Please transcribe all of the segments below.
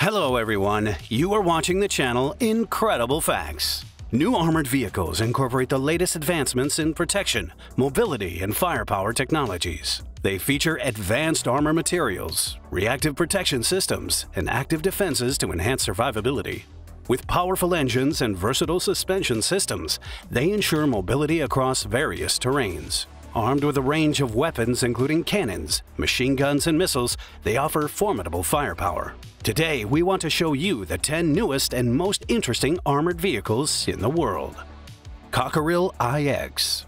Hello, everyone. You are watching the channel Incredible Facts. New armored vehicles incorporate the latest advancements in protection, mobility, and firepower technologies. They feature advanced armor materials, reactive protection systems, and active defenses to enhance survivability. With powerful engines and versatile suspension systems, they ensure mobility across various terrains. Armed with a range of weapons including cannons, machine guns, and missiles, they offer formidable firepower. Today, we want to show you the 10 newest and most interesting armored vehicles in the world. Cockerill I-X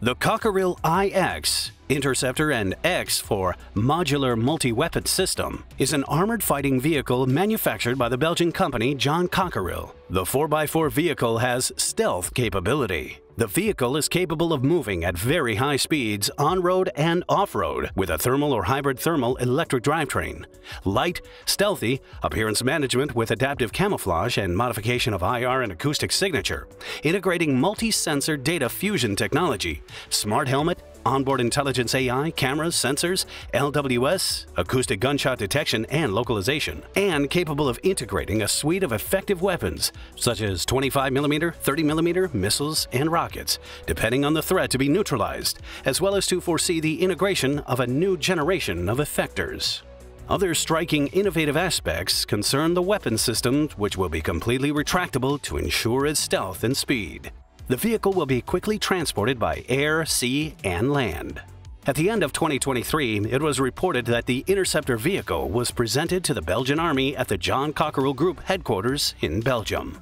The Cockerill I-X, Interceptor and X for Modular Multi-Weapon System, is an armored fighting vehicle manufactured by the Belgian company John Cockerill. The 4x4 vehicle has stealth capability, the vehicle is capable of moving at very high speeds on-road and off-road with a thermal or hybrid thermal electric drivetrain. Light, stealthy, appearance management with adaptive camouflage and modification of IR and acoustic signature, integrating multi-sensor data fusion technology, smart helmet, onboard intelligence AI, cameras, sensors, LWS, acoustic gunshot detection and localization, and capable of integrating a suite of effective weapons such as 25mm, 30mm missiles and rockets, depending on the threat to be neutralized, as well as to foresee the integration of a new generation of effectors. Other striking innovative aspects concern the weapon system, which will be completely retractable to ensure its stealth and speed. The vehicle will be quickly transported by air, sea, and land. At the end of 2023, it was reported that the Interceptor vehicle was presented to the Belgian Army at the John Cockerill Group headquarters in Belgium.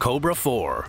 Cobra 4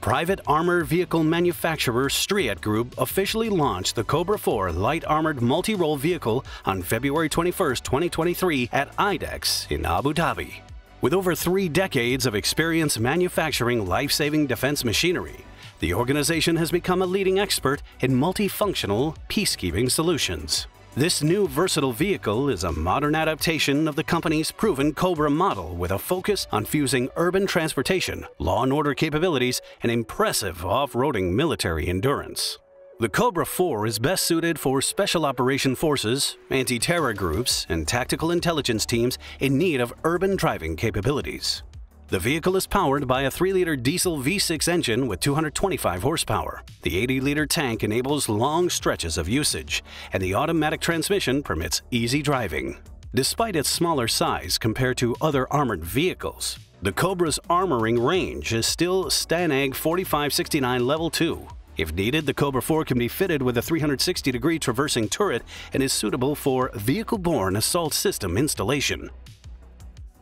Private armored vehicle manufacturer STREIT Group officially launched the Cobra 4 light armored multi-role vehicle on February 21, 2023 at IDEX in Abu Dhabi. With over three decades of experience manufacturing life-saving defense machinery, the organization has become a leading expert in multifunctional peacekeeping solutions. This new versatile vehicle is a modern adaptation of the company's proven Cobra model with a focus on fusing urban transportation, law and order capabilities, and impressive off-roading military endurance. The Cobra 4 is best suited for special operation forces, anti-terror groups, and tactical intelligence teams in need of urban driving capabilities. The vehicle is powered by a 3-liter diesel V6 engine with 225 horsepower. The 80-liter tank enables long stretches of usage, and the automatic transmission permits easy driving. Despite its smaller size compared to other armored vehicles, the Cobra's armoring range is still STANAG 4569 Level 2, if needed, the Cobra 4 can be fitted with a 360-degree traversing turret and is suitable for vehicle-borne assault system installation.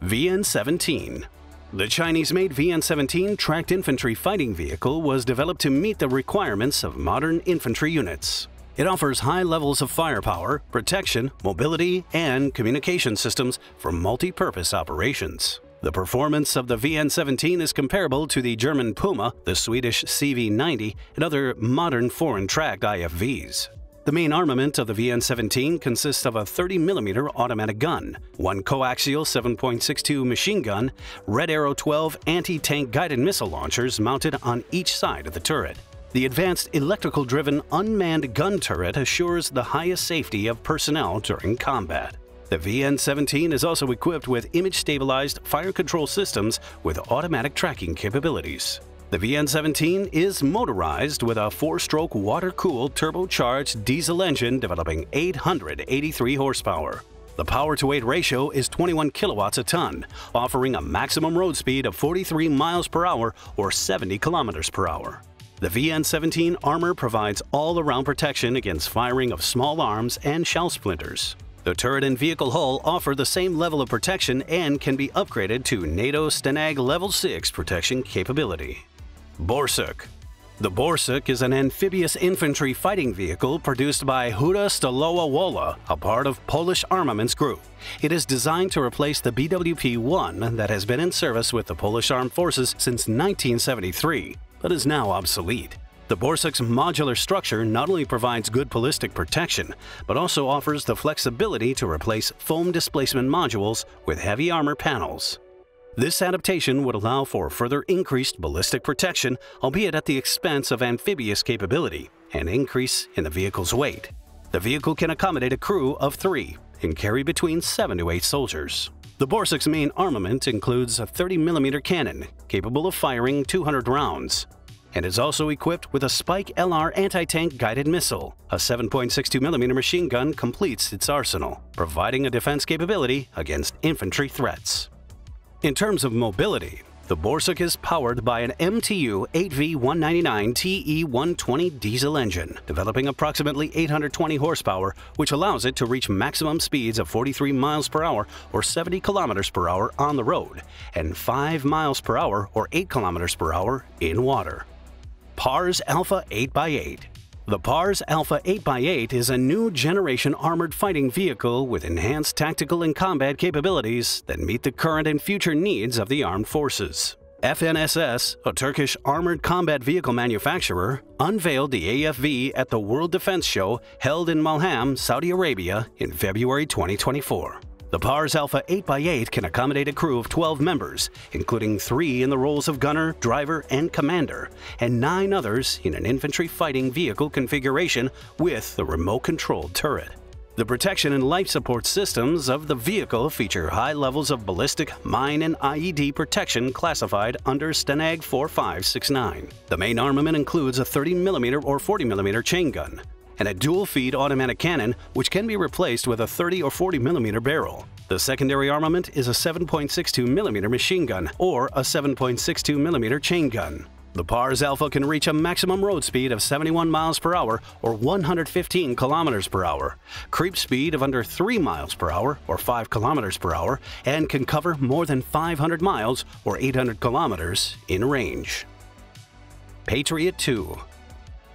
VN-17 The Chinese-made VN-17 tracked infantry fighting vehicle was developed to meet the requirements of modern infantry units. It offers high levels of firepower, protection, mobility, and communication systems for multi-purpose operations. The performance of the VN-17 is comparable to the German Puma, the Swedish CV-90, and other modern foreign-tracked IFVs. The main armament of the VN-17 consists of a 30mm automatic gun, one coaxial 7.62 machine gun, Red Arrow 12 anti-tank guided missile launchers mounted on each side of the turret. The advanced electrical-driven unmanned gun turret assures the highest safety of personnel during combat. The VN-17 is also equipped with image-stabilized fire control systems with automatic tracking capabilities. The VN-17 is motorized with a four-stroke water-cooled turbocharged diesel engine developing 883 horsepower. The power-to-weight ratio is 21 kilowatts a ton, offering a maximum road speed of 43 miles per hour or 70 kilometers per hour. The VN-17 armor provides all-around protection against firing of small arms and shell splinters. The turret and vehicle hull offer the same level of protection and can be upgraded to NATO STANAG Level 6 protection capability. Borsuk The Borsuk is an amphibious infantry fighting vehicle produced by Huta Stalowa Wola, a part of Polish Armaments Group. It is designed to replace the BWP-1 that has been in service with the Polish Armed Forces since 1973, but is now obsolete. The Borsuk's modular structure not only provides good ballistic protection, but also offers the flexibility to replace foam displacement modules with heavy armor panels. This adaptation would allow for further increased ballistic protection, albeit at the expense of amphibious capability and increase in the vehicle's weight. The vehicle can accommodate a crew of three and carry between 7 to 8 soldiers. The Borsuk's main armament includes a 30mm cannon capable of firing 200 rounds, and is also equipped with a Spike LR anti-tank guided missile. A 7.62mm machine gun completes its arsenal, providing a defense capability against infantry threats. In terms of mobility, the Borsuk is powered by an MTU 8V199 TE120 diesel engine, developing approximately 820 horsepower, which allows it to reach maximum speeds of 43 miles per hour or 70 kilometers per hour on the road, and 5 miles per hour or 8 kilometers per hour in water. PARS Alpha 8x8 the PARS Alpha 8x8 is a new generation armored fighting vehicle with enhanced tactical and combat capabilities that meet the current and future needs of the armed forces. FNSS, a Turkish armored combat vehicle manufacturer, unveiled the AFV at the World Defense Show held in Malham, Saudi Arabia in February 2024. The PARS Alpha 8x8 can accommodate a crew of 12 members, including three in the roles of gunner, driver, and commander, and nine others in an infantry fighting vehicle configuration with the remote-controlled turret. The protection and life support systems of the vehicle feature high levels of ballistic, mine, and IED protection classified under STANAG 4569. The main armament includes a 30mm or 40mm chain gun, and a dual-feed automatic cannon which can be replaced with a 30 or 40 millimeter barrel. The secondary armament is a 7.62 millimeter machine gun or a 7.62 millimeter chain gun. The PARS Alpha can reach a maximum road speed of 71 miles per hour or 115 kilometers per hour, creep speed of under 3 miles per hour or 5 kilometers per hour, and can cover more than 500 miles or 800 kilometers in range. Patriot 2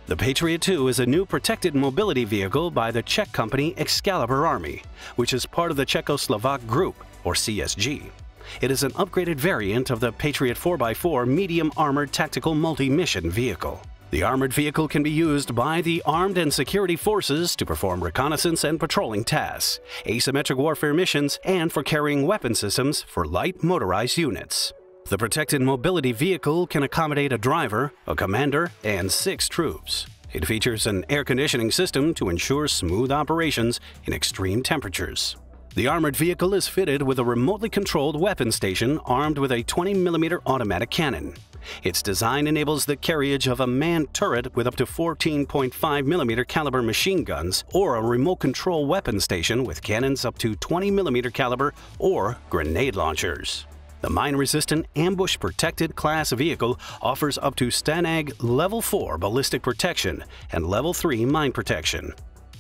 the Patriot 2 is a new protected mobility vehicle by the Czech company Excalibur Army, which is part of the Czechoslovak Group, or CSG. It is an upgraded variant of the Patriot 4x4 medium armored tactical multi-mission vehicle. The armored vehicle can be used by the armed and security forces to perform reconnaissance and patrolling tasks, asymmetric warfare missions, and for carrying weapon systems for light motorized units. The protected mobility vehicle can accommodate a driver, a commander, and six troops. It features an air conditioning system to ensure smooth operations in extreme temperatures. The armored vehicle is fitted with a remotely controlled weapon station armed with a 20mm automatic cannon. Its design enables the carriage of a manned turret with up to 14.5mm caliber machine guns or a remote control weapon station with cannons up to 20mm caliber or grenade launchers. The mine-resistant, ambush-protected class vehicle offers up to STANAG Level 4 ballistic protection and Level 3 mine protection.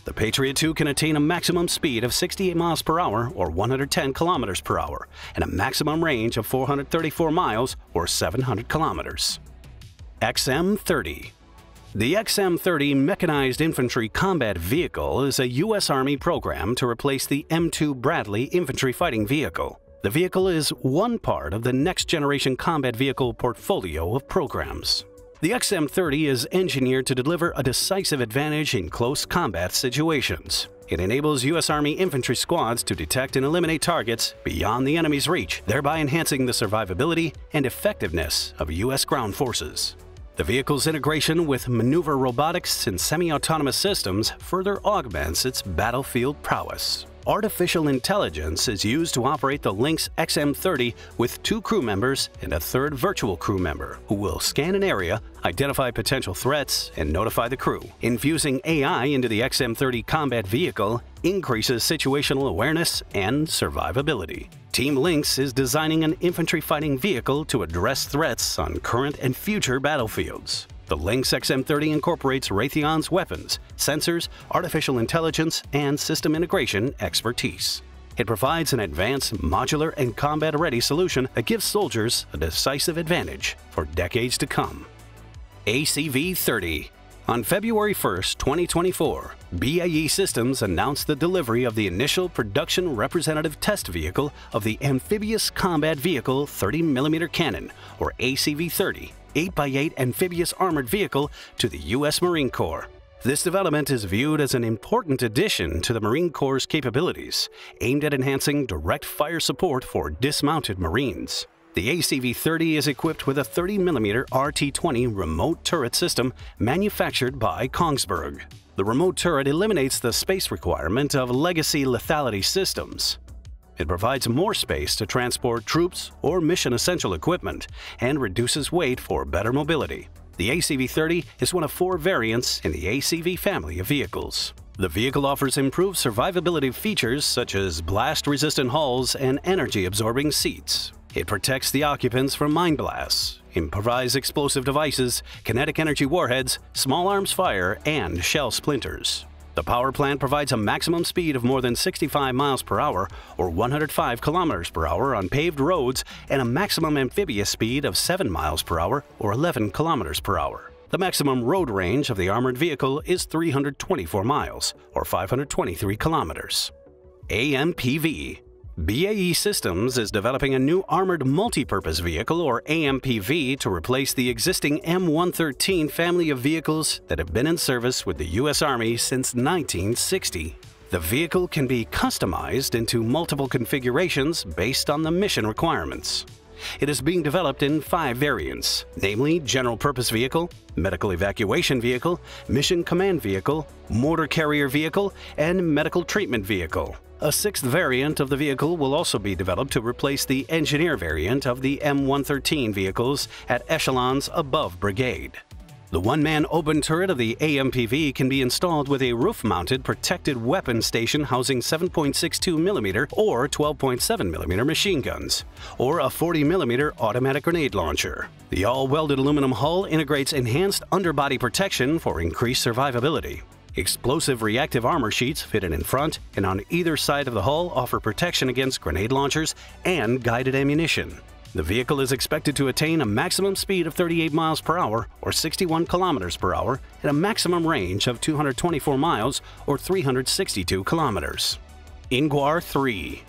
The Patriot 2 can attain a maximum speed of 68 miles per hour or 110 kilometers per hour and a maximum range of 434 miles or 700 kilometers. XM-30 the XM-30 Mechanized Infantry Combat Vehicle is a U.S. Army program to replace the M2 Bradley Infantry Fighting Vehicle. The vehicle is one part of the next generation combat vehicle portfolio of programs. The XM30 is engineered to deliver a decisive advantage in close combat situations. It enables U.S. Army infantry squads to detect and eliminate targets beyond the enemy's reach, thereby enhancing the survivability and effectiveness of U.S. ground forces. The vehicle's integration with maneuver robotics and semi-autonomous systems further augments its battlefield prowess. Artificial intelligence is used to operate the Lynx XM30 with two crew members and a third virtual crew member who will scan an area, identify potential threats, and notify the crew. Infusing AI into the XM30 combat vehicle increases situational awareness and survivability. Team Lynx is designing an infantry fighting vehicle to address threats on current and future battlefields. The Lynx XM30 incorporates Raytheon's weapons, sensors, artificial intelligence, and system integration expertise. It provides an advanced, modular, and combat-ready solution that gives soldiers a decisive advantage for decades to come. ACV-30 On February 1, 2024, BAE Systems announced the delivery of the initial production representative test vehicle of the Amphibious Combat Vehicle 30mm Cannon, or ACV-30, 8x8 amphibious armored vehicle to the U.S. Marine Corps. This development is viewed as an important addition to the Marine Corps' capabilities, aimed at enhancing direct fire support for dismounted Marines. The ACV-30 is equipped with a 30mm RT-20 remote turret system manufactured by Kongsberg. The remote turret eliminates the space requirement of legacy lethality systems. It provides more space to transport troops or mission essential equipment and reduces weight for better mobility. The ACV-30 is one of four variants in the ACV family of vehicles. The vehicle offers improved survivability features such as blast-resistant hulls and energy-absorbing seats. It protects the occupants from mine blasts, improvised explosive devices, kinetic energy warheads, small arms fire, and shell splinters. The power plant provides a maximum speed of more than 65 miles per hour or 105 kilometers per hour on paved roads and a maximum amphibious speed of 7 miles per hour or 11 kilometers per hour. The maximum road range of the armored vehicle is 324 miles or 523 kilometers. AMPV BAE Systems is developing a new Armored Multipurpose Vehicle, or AMPV, to replace the existing M113 family of vehicles that have been in service with the U.S. Army since 1960. The vehicle can be customized into multiple configurations based on the mission requirements. It is being developed in five variants, namely General Purpose Vehicle, Medical Evacuation Vehicle, Mission Command Vehicle, Mortar Carrier Vehicle, and Medical Treatment Vehicle. A sixth variant of the vehicle will also be developed to replace the engineer variant of the M113 vehicles at echelons above brigade. The one-man open turret of the AMPV can be installed with a roof-mounted protected weapon station housing 7.62mm or 12.7mm machine guns, or a 40mm automatic grenade launcher. The all-welded aluminum hull integrates enhanced underbody protection for increased survivability. Explosive reactive armor sheets fitted in front and on either side of the hull offer protection against grenade launchers and guided ammunition. The vehicle is expected to attain a maximum speed of 38 miles per hour or 61 kilometers per hour and a maximum range of 224 miles or 362 kilometers. Inguar 3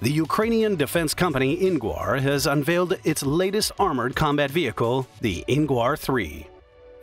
The Ukrainian defense company Inguar has unveiled its latest armored combat vehicle, the Inguar 3.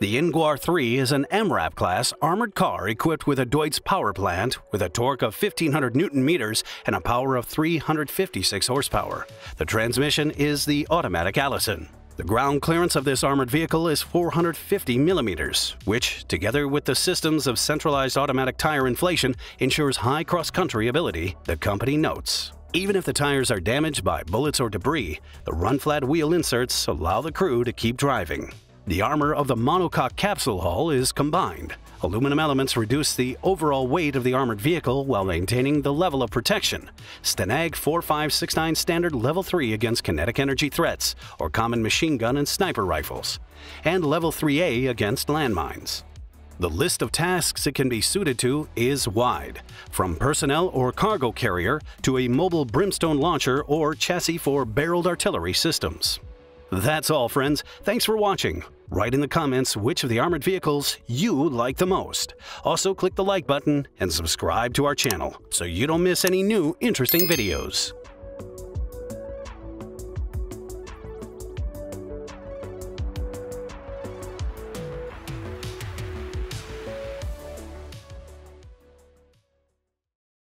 The Inguar 3 is an MRAP class armored car equipped with a Deutz power plant with a torque of 1500 newton meters and a power of 356 horsepower. The transmission is the automatic Allison. The ground clearance of this armored vehicle is 450 millimeters, which, together with the systems of centralized automatic tire inflation, ensures high cross-country ability, the company notes. Even if the tires are damaged by bullets or debris, the run-flat wheel inserts allow the crew to keep driving. The armor of the monocoque capsule hull is combined. Aluminum elements reduce the overall weight of the armored vehicle while maintaining the level of protection. STANAG 4569 Standard Level 3 against kinetic energy threats, or common machine gun and sniper rifles, and Level 3A against landmines. The list of tasks it can be suited to is wide, from personnel or cargo carrier to a mobile brimstone launcher or chassis for barreled artillery systems. That's all, friends. Thanks for watching. Write in the comments which of the armored vehicles you like the most. Also, click the like button and subscribe to our channel so you don't miss any new interesting videos.